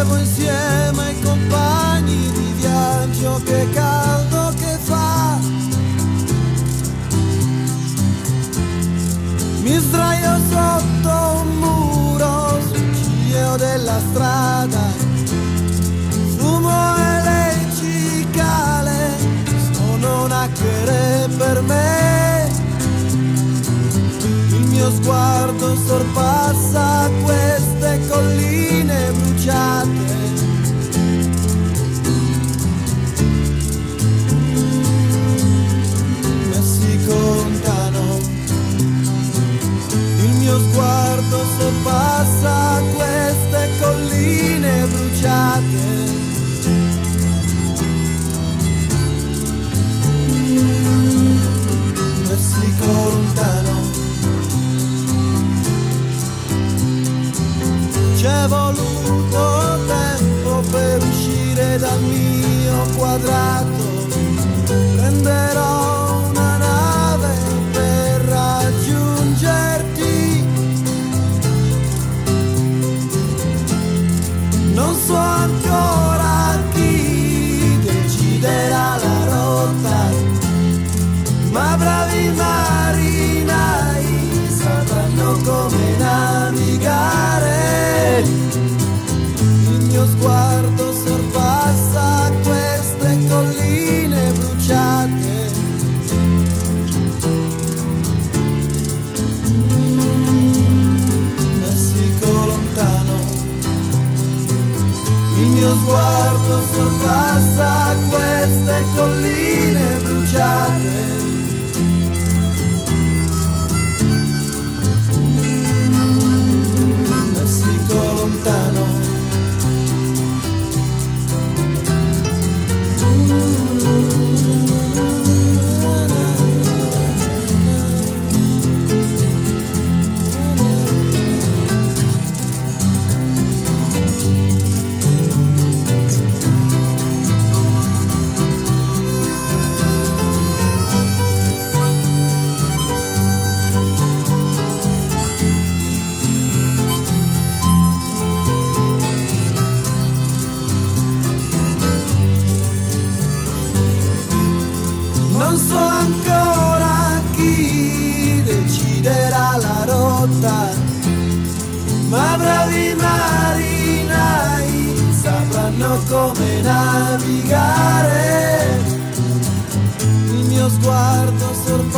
bevo insieme ai compagni di viaggio, che caldo che fa. Mi sdraio sotto un muro sul ciglio della strada, fumo e le cicale sono una chere per me. Il mio sguardo sorpassa queste sorpassa queste colline bruciate. C'è voluto tempo per uscire dal mio quadrato. Prenderò il mio sguardo sorpassa ancora chi deciderà la rotta, ma bravi marinai sapranno come navigare. Il mio sguardo sorpassa